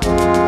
you